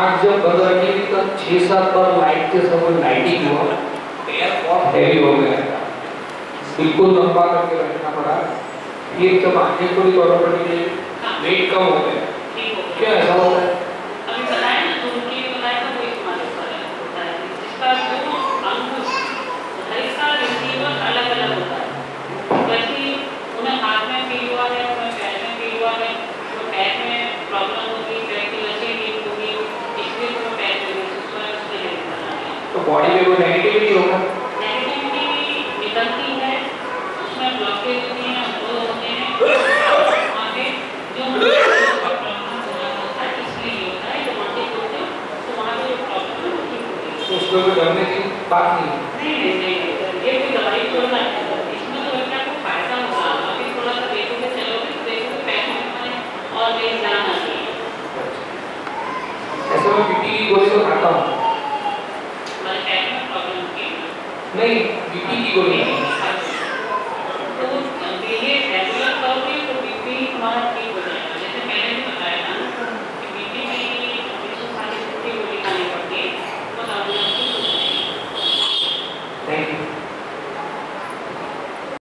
आँख जब बंद गई तो छः सात बार लाइट के समय लाइटिंग हुआ पैर बहुत हैवी हो गया। बिल्कुल लंबा करके रखना पड़ा। फिर जब आँखें थोड़ी गौरव पड़ी वेट कम हो गया। हो क्या गया ऐसा हो अभी बताया ना जो उनके लिए बताया था वही तुम्हारे ऊपर है होता है जिसका जो अंग हर एक का रिसीवर अलग अलग होता है जैसे ही उन्हें हाथ में फील हुआ है उन्हें पैर में फील हुआ है तो पैर में प्रॉब्लम होगी पैर की लचील वीक होगी इसलिए तुम्हें पैर में उसमें उसमें ले करना है तो बॉडी में कोई नेगेटिविटी होगा? नेगेटिविटी निकलती है उसमें ब्लॉकेज होती है वो होते हैं। जो तो वो तो डरने की बात नहीं है? नहीं नहीं नहीं नहीं, ये कोई दवाई थोड़ा ना है इसमें तो बच्चा को फ़ायदा होगा अभी थोड़ा सा देखोगे चलोगे तो देखोगे पैसे और मेरी जान आती है ऐसे में बीपी की गोली तो खाता हूँ हमारे पैर में प्रॉब्लम होती है नहीं बीपी की गोली